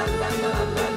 la la la la